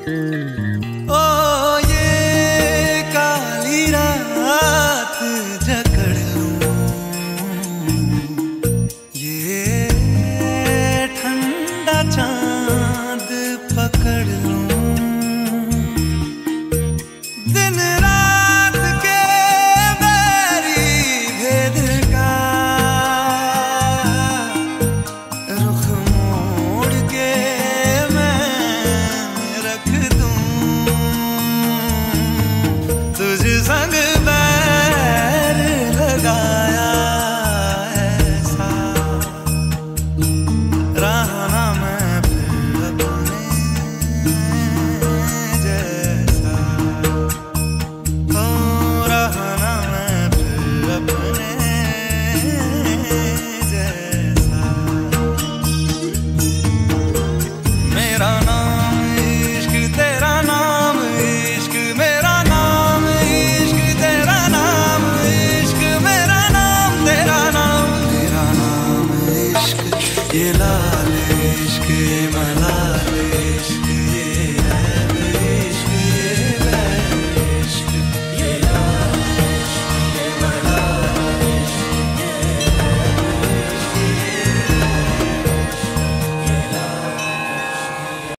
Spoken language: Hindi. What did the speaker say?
ओ ये काली रात ये ठंडा पकड़ लूँ। रखता ये लाल इश्क़ मला